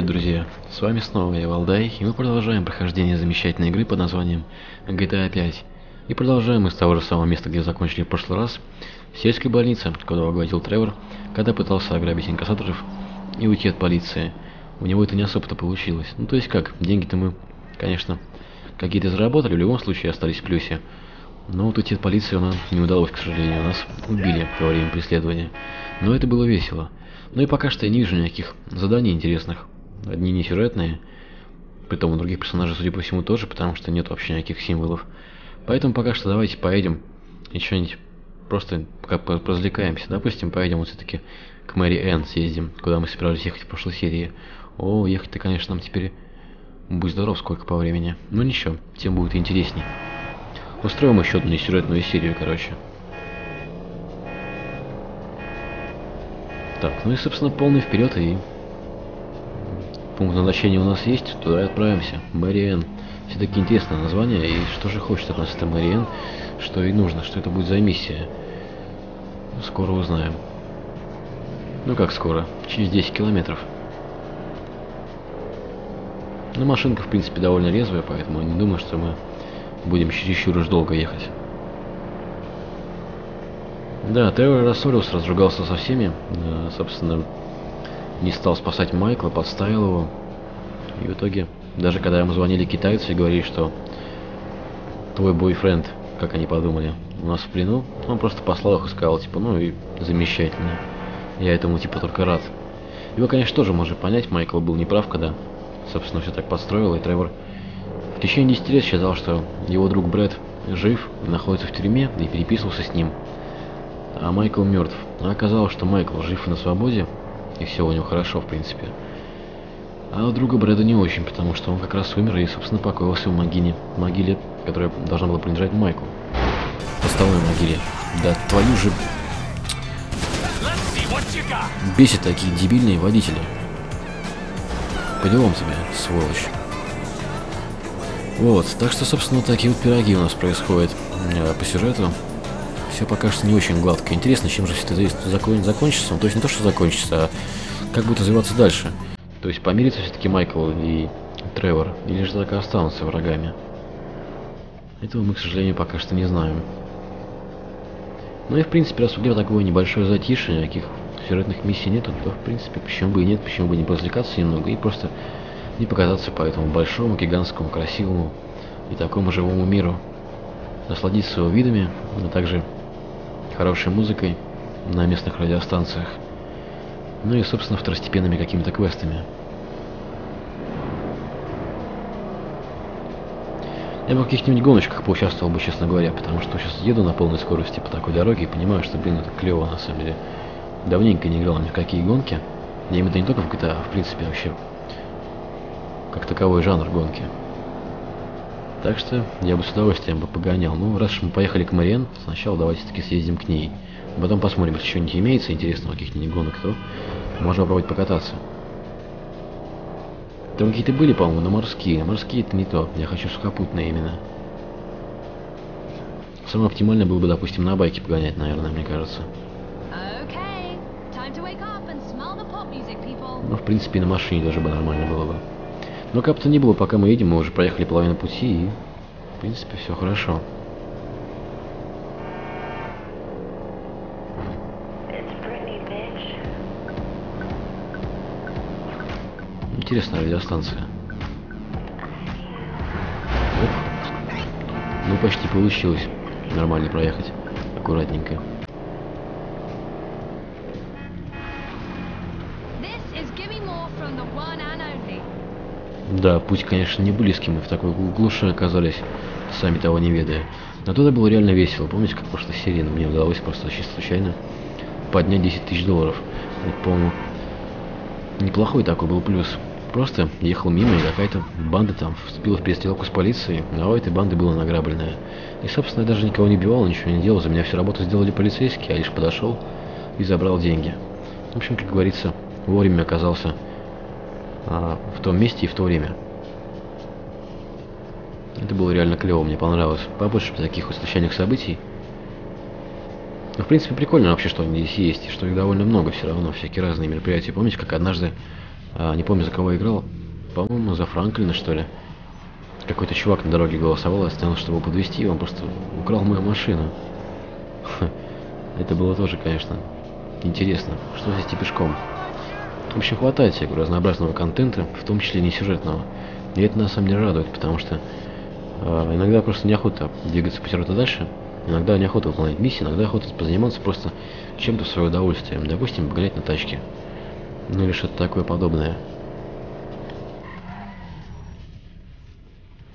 Привет, друзья! С вами снова я, Валдай, и мы продолжаем прохождение замечательной игры под названием GTA 5. И продолжаем мы с того же самого места, где закончили в прошлый раз, в сельской больнице, куда угодил Тревор, когда пытался ограбить инкассаторов и уйти от полиции. У него это не особо-то получилось. Ну, то есть как, деньги-то мы, конечно, какие-то заработали, в любом случае остались в плюсе. Но вот уйти от полиции нам не удалось, к сожалению, нас убили во время преследования. Но это было весело. Ну и пока что я не вижу никаких заданий интересных. Одни не сюжетные, притом у других персонажей, судя по всему, тоже, потому что нет вообще никаких символов. Поэтому пока что давайте поедем и что-нибудь просто как развлекаемся. Допустим, поедем вот все-таки к Мэри Энн съездим, куда мы собирались ехать в прошлой серии. О, ехать-то, конечно, нам теперь будь здоров, сколько по времени. Ну ничего, тем будет интересней. Устроим еще одну сюжетную серию, короче. Так, ну и, собственно, полный вперед и... Пункт назначения у нас есть, туда и отправимся. Мэриэн. Все-таки интересное название, и что же хочет от нас это Мэриэн, что и нужно, что это будет за миссия. Скоро узнаем. Ну как скоро? Через 10 километров. Ну, машинка, в принципе, довольно резвая, поэтому не думаю, что мы будем чересчур уж долго ехать. Да, Тревор рассорился, разругался со всеми. Э, собственно, не стал спасать Майкла, подставил его. И в итоге, даже когда ему звонили китайцы и говорили, что твой бойфренд, как они подумали, у нас в плену, он просто послал их и сказал, типа, ну и замечательно. Я этому, типа, только рад. Его, конечно, тоже можно понять, Майкл был неправ, когда, собственно, все так подстроил, и Тревор в течение 10 лет считал, что его друг Брэд жив, находится в тюрьме и переписывался с ним а Майкл мертв. А оказалось, что Майкл жив и на свободе, и все у него хорошо, в принципе. А у друга Брэда не очень, потому что он как раз умер и, собственно, покоился в могиле, могиле, которая должна была принадлежать Майку. Поставной могиле. Да твою же... Бесит такие дебильные водители. По делам тебе, сволочь. Вот, так что, собственно, такие вот пироги у нас происходят э, по сюжету все пока что не очень гладко. Интересно, чем же все это закон закончится. Ну, то есть не то, что закончится, а как будет развиваться дальше. То есть помирится все-таки Майкл и Тревор, или же так и останутся врагами. Этого мы, к сожалению, пока что не знаем. Ну и в принципе, раз у такое небольшое затишье, никаких сюжетных миссий нету, то в принципе, почему бы и нет, почему бы не развлекаться немного и просто не показаться по этому большому, гигантскому, красивому и такому живому миру. Насладиться его видами, а также хорошей музыкой на местных радиостанциях, ну и, собственно, второстепенными какими-то квестами. Я бы в каких-нибудь гоночках поучаствовал бы, честно говоря, потому что сейчас еду на полной скорости по такой дороге и понимаю, что, блин, это клево на самом деле. Давненько не играл ни в какие гонки. Я имею в виду не только в GTA, а в принципе вообще как таковой жанр гонки. Так что я бы с удовольствием бы погонял. Ну, раз уж мы поехали к Мариен, сначала давайте таки съездим к ней. Потом посмотрим, если что-нибудь имеется интересного, каких-нибудь гонок, то можно попробовать покататься. Там какие-то были, по-моему, но морские. Морские это не то. Я хочу сухопутные именно. Самое оптимальное было бы, допустим, на байке погонять, наверное, мне кажется. Ну, в принципе, на машине даже бы нормально было бы. Но как бы то ни было, пока мы едем, мы уже проехали половину пути, и, в принципе, все хорошо. Интересная радиостанция. Оп. Ну, почти получилось нормально проехать. Аккуратненько. Да, путь, конечно, не близкий, мы в такой глуши оказались, сами того не ведая. Но тогда было реально весело. Помните, как в прошлой серии мне удалось просто чисто случайно поднять 10 тысяч долларов. Это, по-моему, неплохой такой был плюс. Просто ехал мимо, и какая-то банда там вступила в перестрелку с полицией, а у этой банды было награбленное. И, собственно, я даже никого не убивал, ничего не делал, за меня всю работу сделали полицейские, а лишь подошел и забрал деньги. В общем, как говорится, вовремя оказался в том месте и в то время. Это было реально клево, мне понравилось. Побольше таких вот событий. Но, в принципе, прикольно вообще, что они здесь есть, и что их довольно много все равно, всякие разные мероприятия. Помните, как однажды А, не помню, за кого играл. По-моему, за Франклина, что ли. Какой-то чувак на дороге голосовал, остановил, чтобы подвести, и он просто украл мою машину. Это было тоже, конечно, интересно. Что здесь пешком? В общем, хватает всякого разнообразного контента, в том числе не сюжетного. И это на самом деле радует, потому что э, иногда просто неохота двигаться по сюжету дальше, иногда неохота выполнять миссии, иногда охота позаниматься просто чем-то в свое удовольствие. Допустим, погонять на тачке. Ну или что-то такое подобное.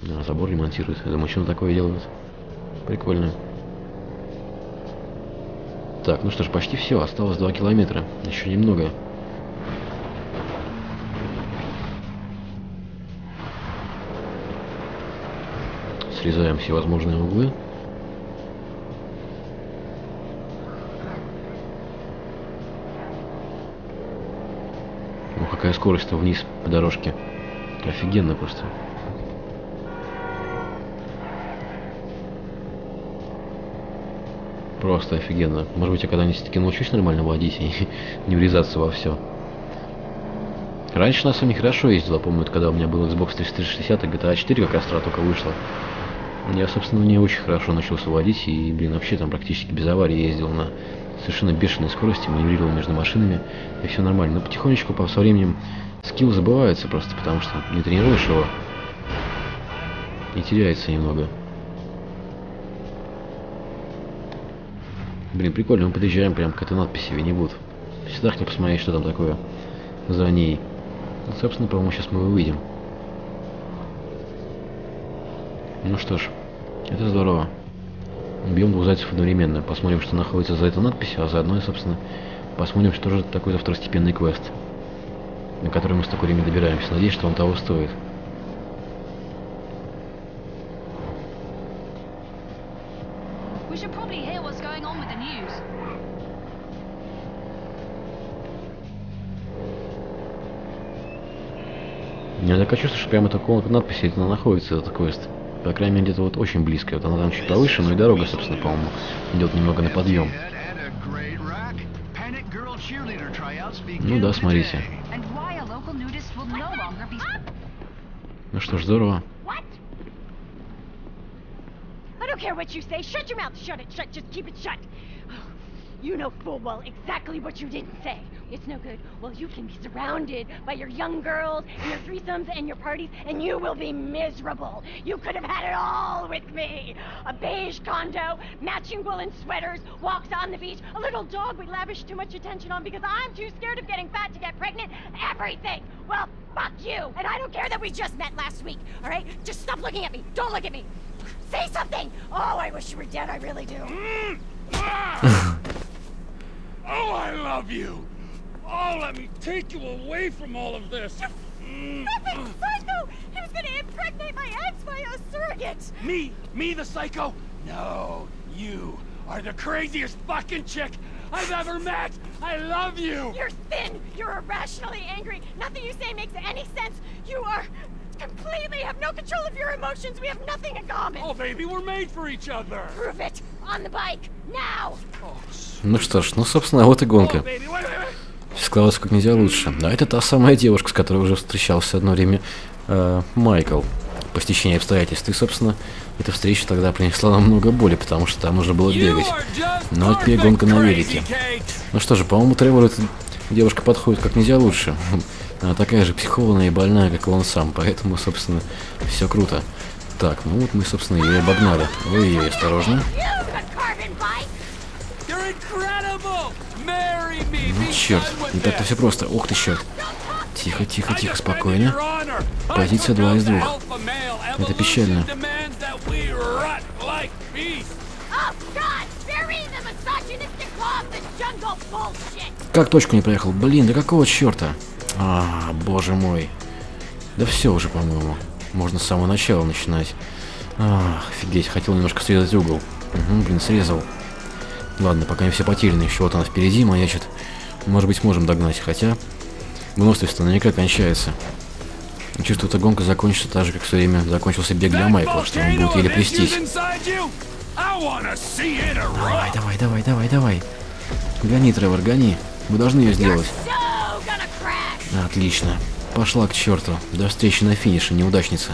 А, забор ремонтируют. Я думаю, что такое делают. Прикольно. Так, ну что ж, почти все. Осталось 2 километра. Еще немного. Срезаем все возможные углы. Ну какая скорость-то вниз по дорожке. Офигенно просто. Просто офигенно. Может быть, я когда-нибудь таки научусь нормально водить и не врезаться во все. Раньше на Sony хорошо ездила, помню, когда у меня был Xbox 360 и GTA 4 как раз только вышла. Я, собственно, не очень хорошо начался водить и, блин, вообще там практически без аварии ездил на совершенно бешеной скорости, маневрировал между машинами, и все нормально. Но потихонечку, по со временем, скилл забывается просто, потому что не тренируешь его, и теряется немного. Блин, прикольно, мы подъезжаем прям к этой надписи Виннибуд. Всегда хотел посмотреть, что там такое за ней. Собственно, по-моему, сейчас мы увидим. Ну что ж, это здорово. Убьем двух зайцев одновременно. Посмотрим, что находится за этой надписью, а заодно, собственно, посмотрим, что же такое за второстепенный квест, на который мы с такой времени добираемся. Надеюсь, что он того стоит. У меня такое чувство, что прямо такого надписи это находится, этот квест. По крайней мере, где-то вот очень близко. Вот она там чуть повыше, но и дорога, собственно, по-моему, идет немного на подъем. Ну да, смотрите. Ну что ж, здорово. I don't care what you say. Shut your mouth. Shut it. Shut. Just keep it shut. You know full well exactly what you didn't say. It's no good. Well, you can be surrounded by your young girls and your threesomes and your parties, and you will be miserable. You could have had it all with me. A beige condo, matching woolen sweaters, walks on the beach, a little dog we lavish too much attention on because I'm too scared of getting fat to get pregnant. Everything. Well, fuck you. And I don't care that we just met last week, all right? Just stop looking at me. Don't look at me. Say something. Oh, I wish you were dead. I really do. Mm. Mm. Oh, I love you. Oh, let me take you away from all of this. You stupid psycho! He was gonna impregnate my ex by a surrogate! Me? Me the psycho? No, you are the craziest fucking chick I've ever met! I love you! You're thin! You're irrationally angry! Nothing you say makes any sense! You are completely have no control of your emotions! We have nothing in common! Oh, baby, we're made for each other! Prove it! Ну что ж, ну собственно, вот и гонка. Складывается как нельзя лучше. А это та самая девушка, с которой уже встречался одно время э, Майкл. По стечению обстоятельств. И, собственно, эта встреча тогда принесла нам много боли, потому что там нужно было бегать. Но теперь гонка на велике. Ну что же, по-моему, Тревору эта девушка подходит как нельзя лучше. Она такая же психованная и больная, как и он сам, поэтому, собственно, все круто. Так, ну вот мы, собственно, ее обогнали. Ой-ой, осторожно. Ну, черт, не так-то все просто. Ух ты, черт. Тихо, тихо, тихо, спокойно. Позиция 2 из 2. Это печально. Как точку не проехал? Блин, да какого черта? А, боже мой. Да все уже, по-моему. Можно с самого начала начинать. А, офигеть, хотел немножко срезать угол. Угу, блин, срезал. Ладно, пока не все потеряны, еще вот она впереди маячит. Может быть, сможем догнать, хотя выносливость наверняка кончается. Чувствую, эта гонка закончится так же, как в свое время закончился бег для Майкла, что он будет еле плестись. Давай, давай, давай, давай, давай. Гони, Тревор, гони. Мы должны ее сделать. Отлично. Пошла к черту. До встречи на финише, неудачница.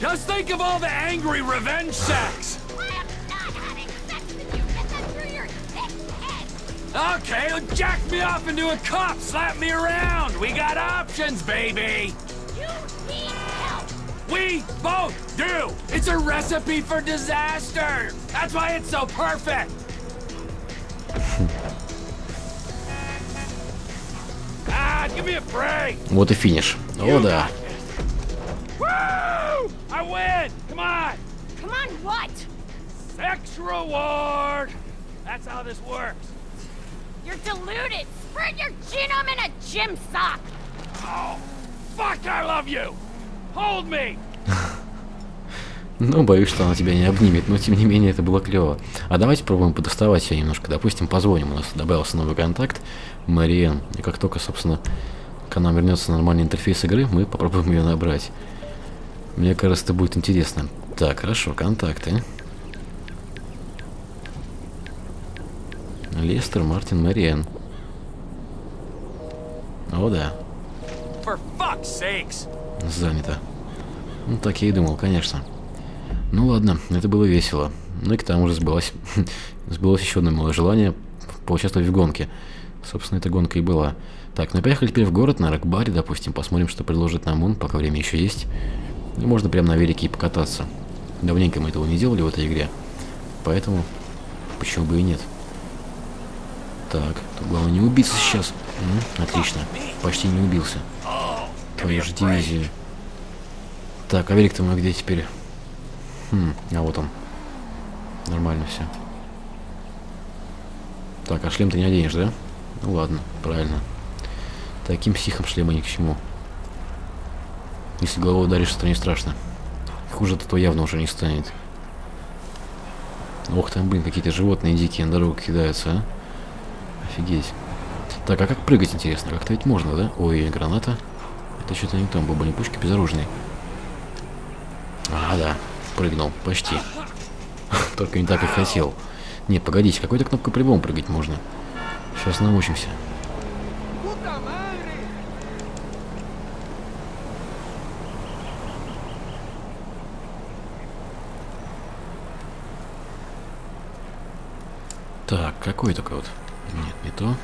Just think of all the angry revenge sex. I am not having sex with you. Get that through your thick head. Okay, well, jack me off into a cup, slap me around. We got options, baby. You need help. We both do. It's a recipe for disaster. That's why it's so perfect. Вот и финиш. О да. Woo! I win. Come on. Come on, what? Sex reward. That's how this works. You're deluded. Spread your genome in a gym sock. Oh, fuck! I love you. Hold me. Ну, боюсь, что она тебя не обнимет, но тем не менее это было клево. А давайте попробуем подоставать ее немножко. Допустим, позвоним. У нас добавился новый контакт. Мариен. И как только, собственно, к нам вернется нормальный интерфейс игры, мы попробуем ее набрать. Мне кажется, это будет интересно. Так, хорошо, контакты. Лестер, Мартин, Мариен. О, да. For fuck's sakes. Занято. Ну, так я и думал, конечно. Ну ладно, это было весело. Ну и к тому же сбылось, сбылось еще одно мое желание поучаствовать в гонке. Собственно, эта гонка и была. Так, ну поехали теперь в город, на рок-баре, допустим, посмотрим, что предложит нам он, пока время еще есть. И можно прямо на велике и покататься. Давненько мы этого не делали в этой игре. Поэтому, почему бы и нет. Так, тут главное не убиться сейчас. М, отлично, почти не убился. Твою же дивизию. Так, а велик-то мой где теперь? Хм, а вот он. Нормально все. Так, а шлем ты не оденешь, да? Ну ладно, правильно. Таким психом шлема ни к чему. Если головой ударишься, то не страшно. Хуже то явно уже не станет. Ох там, блин, какие-то животные дикие на дорогу кидаются, а? Офигеть. Так, а как прыгать, интересно? Как-то ведь можно, да? Ой, граната. Это что-то не то, бабани пушки безоружный. А, да, прыгнул, почти. Только не так, как хотел. Не, погодите, какой-то кнопкой по-любому прыгать можно. Сейчас научимся. Так, какой только вот. Нет, не то.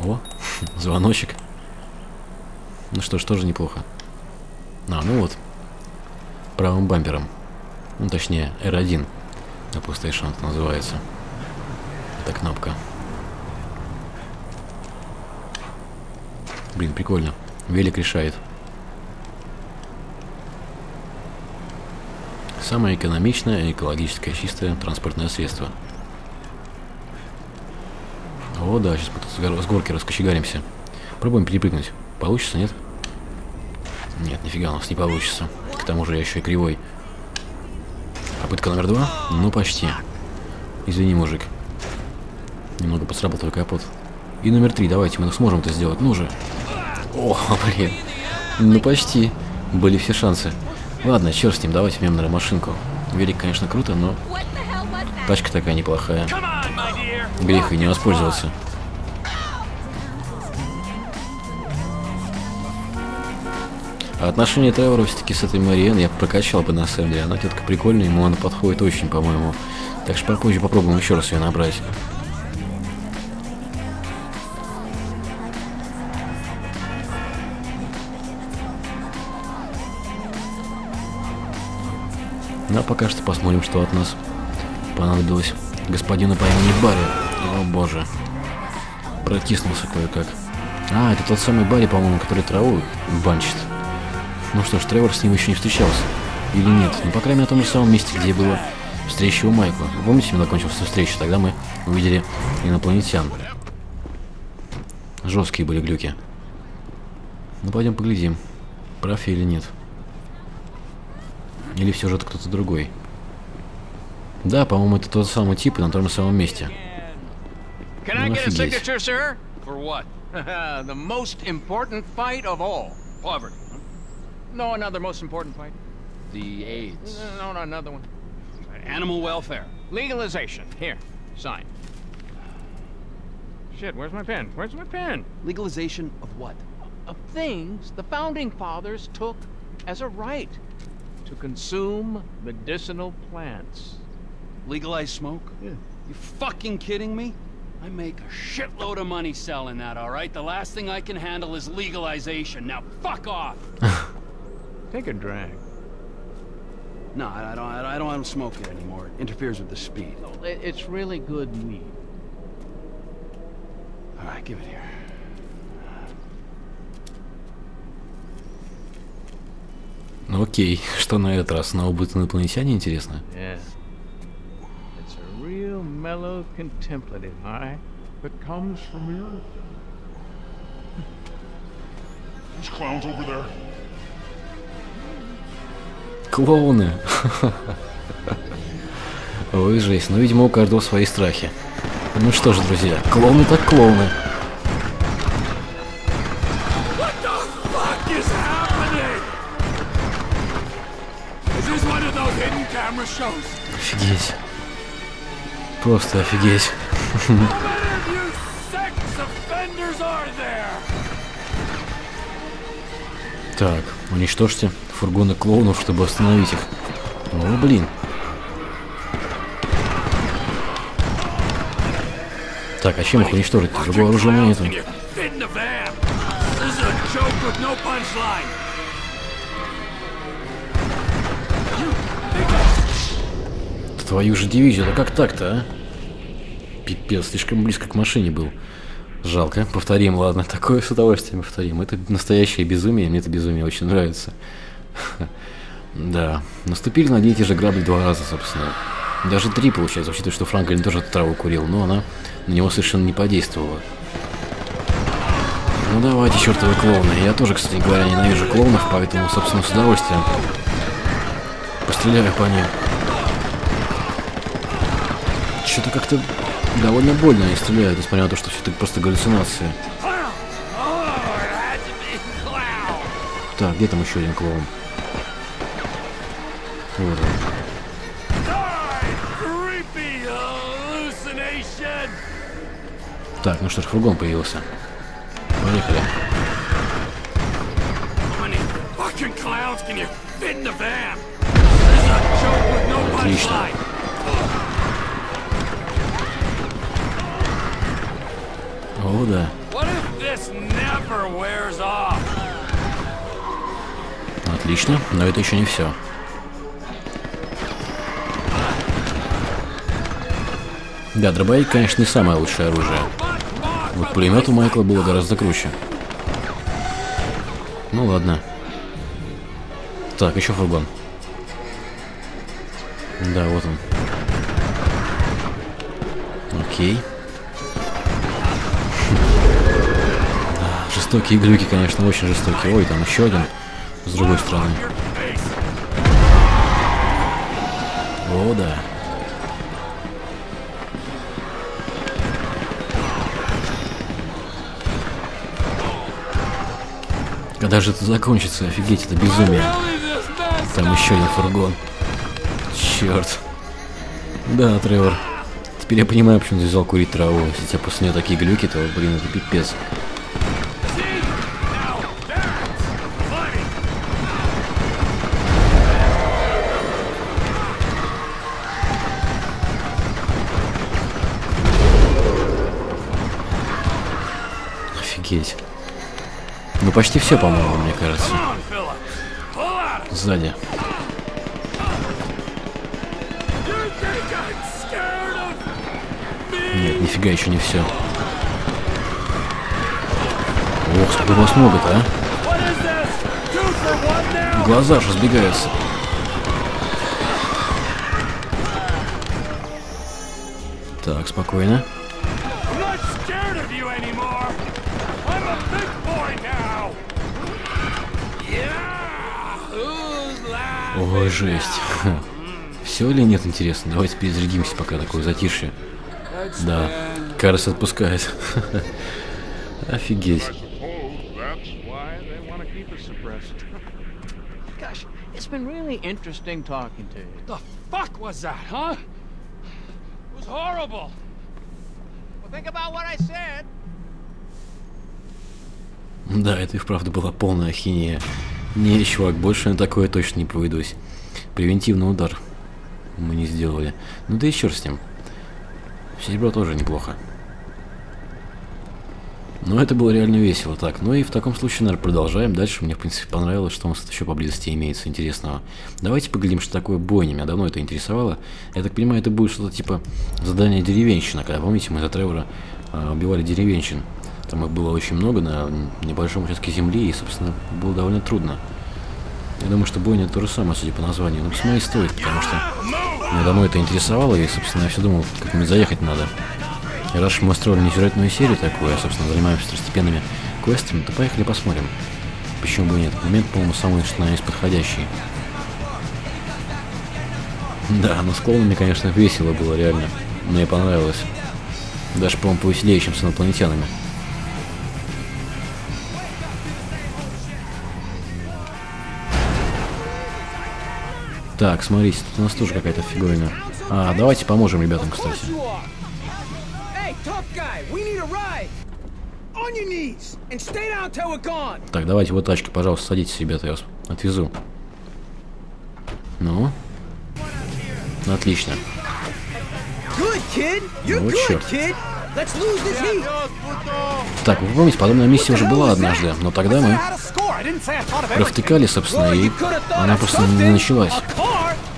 О, звоночек. Ну что ж, тоже неплохо. А, ну вот. Правым бампером. Ну, точнее, R1 на PlayStation это называется. Это кнопка. Блин, прикольно. Велик решает. Самое экономичное и экологическое чистое транспортное средство. О, да, сейчас мы тут с гор- с горки раскочегаримся. Пробуем перепрыгнуть. Получится, нет? Нет, нифига у нас не получится. К тому же я еще и кривой. Попытка номер два? Ну, почти. Извини, мужик. Немного посрабал твой капот. И номер три, давайте, мы сможем это сделать. Ну же. О, блин. Ну, почти. Были все шансы. Ладно, черт с ним, давайте мемную машинку. Велик, конечно, круто, но тачка такая неплохая. Грех и не воспользоваться. А отношение Тревора все-таки с этой Мариен я прокачал бы на самом деле. Она тетка прикольная, ему она подходит очень, по-моему. Так что попозже попробуем еще раз ее набрать. Ну а пока что посмотрим, что от нас понадобилось господину по имени Барри. О боже. Протиснулся кое-как. А, это тот самый Барри, по-моему, который траву банчит. Ну что ж, Тревор с ним еще не встречался. Или нет? Ну, по крайней мере, на том же самом месте, где была встреча у Майкла. Вы помните, чем закончилась встреча? Тогда мы увидели инопланетян. Жесткие были глюки. Ну, пойдем поглядим, прав я или нет. Или все же это кто-то другой. Да, по-моему, это тот самый тип и на том же самом месте. Ну, офигеть. No, another most important fight. The AIDS. No, no, another one. Animal welfare. Legalization. Here, sign. Shit, where's my pen? Where's my pen? Legalization of what? Of things the founding fathers took as a right to consume medicinal plants. Legalize smoke? Yeah. You fucking kidding me? I make a shitload of money selling that, all right? The last thing I can handle is legalization. Now fuck off. Take a drag. no, I I don't. I don't. I don't smoke it anymore. It interferes with the speed. It- It's really good weed. All right, give it here. Ну окей, что на этот раз? Снова будут инопланетяне, интересно? Yeah. It's a real mellow contemplative high that comes from your Those clowns over there. Клоуны! Ой, жесть, ну, видимо, у каждого свои страхи. Ну что ж, друзья, клоуны так клоуны. Офигеть. Просто офигеть. Так, уничтожьте фургоны клоунов, чтобы остановить их. О, блин. Так, а чем их уничтожить? Другого оружия у меня нету. Твою же дивизию, да как так-то, а? Пипец, слишком близко к машине был. Жалко. Повторим, ладно. Такое с удовольствием повторим. Это настоящее безумие. Мне это безумие очень нравится. Да. Наступили на одни и те же грабли два раза, собственно. Даже три, получается, учитывая, что Франклин тоже траву курил, но она на него совершенно не подействовала. Ну давайте, чертовы клоуны. Я тоже, кстати говоря, ненавижу клоунов, поэтому, собственно, с удовольствием постреляю по ним. Что-то как-то довольно больно они стреляют, несмотря на то, что все это просто галлюцинации. Так, где там еще один клоун? Так, ну что ж, фургон появился. Поехали. Отлично. О, да. Отлично, но это еще не все. Да, дробовик, конечно, не самое лучшее оружие. Вот пулемет у Майкла было гораздо круче. Ну ладно. Так, еще фургон. Да, вот он. Окей. Жестокие глюки, конечно, очень жестокие. Ой, там еще один. С другой стороны. О, да. Когда же это закончится? Офигеть, это безумие. Там еще один фургон. Черт. Да, Тревор. Теперь я понимаю, почему ты взял курить траву. Если у тебя после нее такие глюки, то, блин, это пипец. Офигеть. Ну, почти все, по-моему, мне кажется. Сзади. Нет, нифига еще не все. Ох, сколько вас много-то, а? Глаза же разбегаются. Так, спокойно. Ой, жесть. Все или нет, интересно? Давайте перезарядимся, пока такое затишье. Да, Карас отпускает. Офигеть. Suppose that's Why they want to keep us suppressed. Gosh, it's been really interesting talking to you. The fuck was that, huh? It was horrible. But Think about what I said. Да, это и вправду была полная ахинея. Не, чувак, больше на такое точно не поведусь. Превентивный удар мы не сделали. Ну да черт с ним. Серебро тоже неплохо. Но это было реально весело. Так, ну и в таком случае, наверное, продолжаем. Дальше мне, в принципе, понравилось, что у нас еще поблизости имеется интересного. Давайте поглядим, что такое бойня. Меня давно это интересовало. Я так понимаю, это будет что-то типа задание деревенщина. Когда, помните, мы за Тревора э, убивали деревенщин. Там их было очень много на небольшом участке земли, и, собственно, было довольно трудно. Я думаю, что бойня то же самое, судя по названию. Но посмотреть стоит, потому что меня давно это интересовало, и, собственно, я все думал, как-нибудь заехать надо. И раз мы устроили не сюжетную серию такую, а, собственно, занимаемся второстепенными квестами, то поехали посмотрим. Почему бы и нет? Момент, по-моему, самый, что наверное, подходящий. Да, но с клоунами, конечно, весело было, реально. Мне понравилось. Даже, по-моему, повеселее, чем с инопланетянами. Так, смотрите, тут у нас тоже какая-то фиговина. А, давайте поможем ребятам, кстати. Так, давайте вот тачки, пожалуйста, садитесь, ребята, я вас отвезу. Ну? Отлично. Ну, good, Так, вы помните, подобная миссия уже была однажды, но тогда мы провтыкали, собственно, и она просто не началась.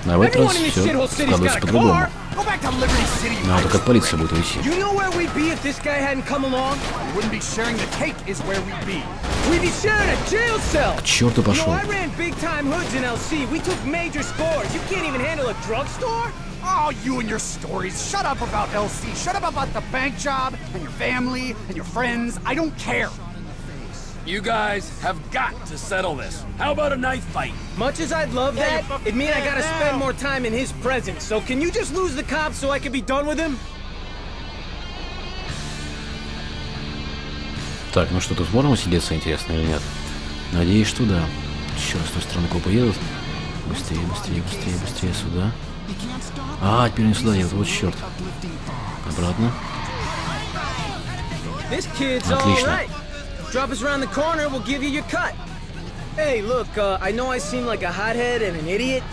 А в этот раз все складывается по-другому. Надо только от полиции будет уйти. К черту пошел. I ran big time hoods in LC. We took major scores. You can't even handle a drugstore? Oh, you and your stories. Shut up about LC. Shut up about the bank job and your family and your friends. I don't care. You guys have got to settle this. How about a knife fight? Much as I'd love Yeah, that, you fucking it mean I man gotta down. spend more time in his presence. So can you just lose the cops so I can be done with him? Так, ну что, тут можем сидеться, интересно, или нет? Надеюсь, что да. Черт, с той стороны копы едут. Быстрее, быстрее, быстрее, быстрее сюда. А, теперь они сюда едут, вот черт. Обратно. This kid's Отлично. alright. Drop us around the corner, we'll give you your cut. Hey, look, uh, I know I seem like a hothead and an idiot.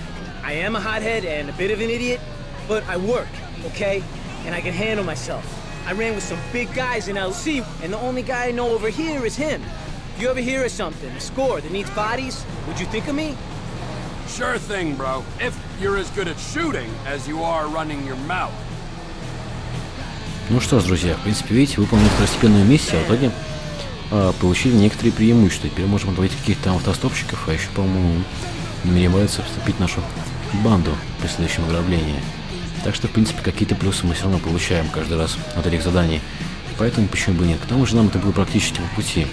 I am a hothead and a bit of an idiot, but I work, okay? And I can handle myself. I ran with some big guys in LC, and the only guy I know over here is him. If you ever hear of something, a score that needs bodies, would you think of me? Sure thing, bro. If you're as good at shooting as you are running your mouth. Ну что ж, друзья, в принципе, видите, выполнили второстепенную миссию, а в итоге а, получили некоторые преимущества. Теперь можем отловить каких-то там автостопщиков, а еще, по-моему, намереваются вступить в нашу банду при следующем ограблении. Так что, в принципе, какие-то плюсы мы все равно получаем каждый раз от этих заданий. Поэтому почему бы нет? К тому же нам это было практически по пути.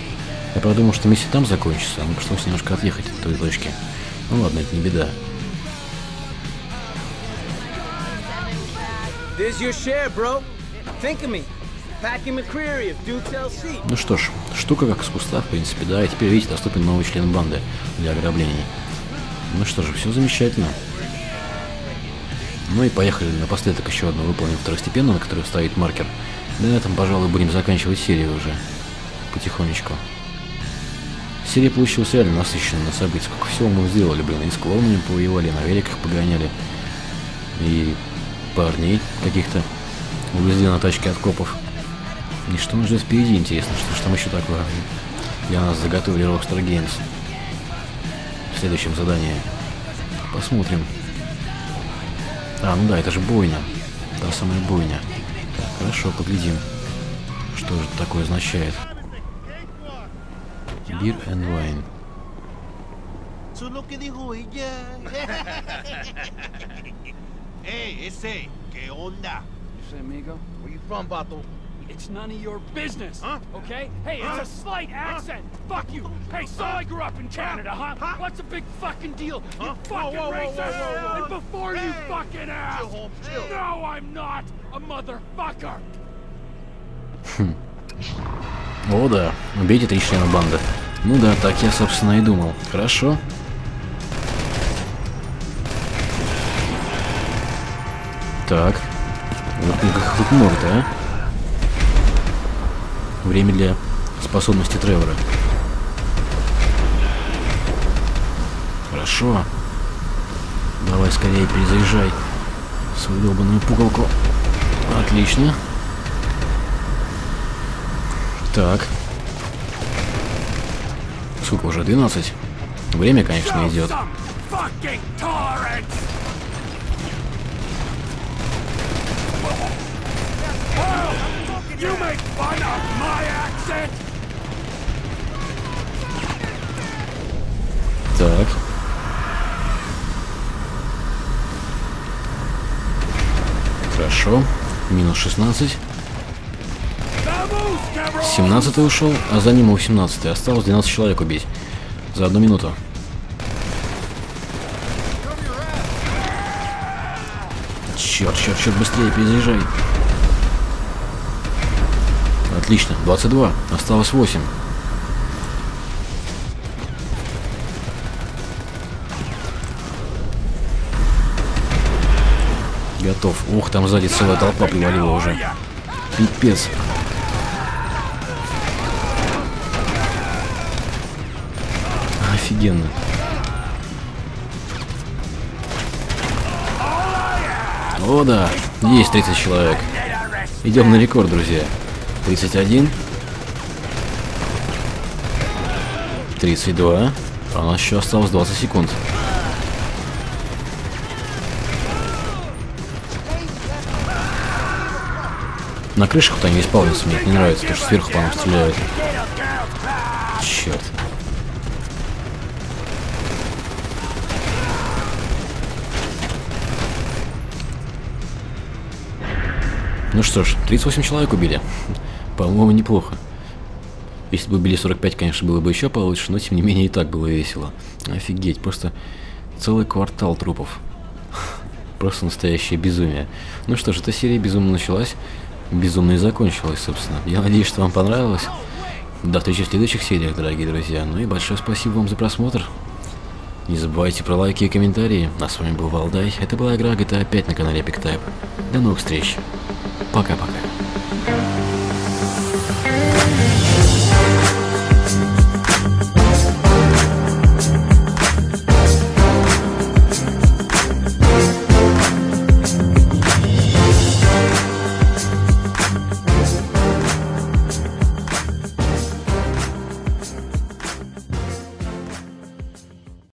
Я правда думал, что миссия там закончится, но пришлось немножко отъехать от той точки. Ну ладно, это не беда. There's your share, bro. Think of me. Ну что ж, штука как с куста, в принципе, да, и теперь, видите, доступен новый член банды для ограблений. Ну что же, все замечательно. Ну и поехали напоследок еще одну выполним второстепенную, на которую стоит маркер. Да на этом, пожалуй, будем заканчивать серию уже. Потихонечку. Серия получилась реально насыщенной на события. Сколько всего мы сделали, блин. И с клоунами повоевали, и на великах погоняли. И парней каких-то увезли на тачке от копов. И что нас ждет впереди, интересно, что же там еще такое для нас заготовили Rockstar Games в следующем задании. Посмотрим. А, ну да, это же бойня. Та самая бойня. Так, хорошо, поглядим. Что же это такое означает? Beer and wine. Hey, ese, ¿qué onda? amigo? Where you from, Vato? It's none of your business, Huh? okay? Hey, it's a slight accent. Fuck you. Hey, so I grew up in Canada, huh? What's the big fucking deal? You Huh? fucking Whoa, whoa, whoa, racist. whoa, whoa, And before you Hey. fucking ask, Chill, Holmes, chill. no, I'm not a motherfucker. О, да. Убейте три члена банды. Ну да, так я, собственно, и думал. Хорошо. Так. Вот ну как тут морда, а? время для способности Тревора. Хорошо. Давай скорее перезаезжай свою долбанную пугалку. Отлично. Так. Сколько уже? 12. Время, конечно, идет. Fucking torrents! You make fun of my accent? Так. Хорошо. Минус 16. 17 ушел, а за ним 18 Осталось 12 человек убить. За одну минуту. Черт, черт, черт, быстрее перезаряжай. Отлично, 22. Осталось 8. Готов. Ух, там сзади целая толпа привалила уже. Пипец. Офигенно. О да, есть 30 человек. Идем на рекорд, друзья. 31. 32. А у нас еще осталось 20 секунд. На крышах вот они исполнятся, мне это не нравится, потому что сверху по нам стреляют. Черт. Ну что ж, 38 человек убили. По-моему, неплохо. Если бы убили 45, конечно, было бы еще получше, но тем не менее и так было весело. Офигеть, просто целый квартал трупов. Просто настоящее безумие. Ну что ж, эта серия безумно началась, безумно и закончилась, собственно. Я надеюсь, что вам понравилось. До встречи в следующих сериях, дорогие друзья. Ну и большое спасибо вам за просмотр. Не забывайте про лайки и комментарии. А с вами был Валдай. Это была игра GTA 5 на канале Epic Type. До новых встреч. 不给不给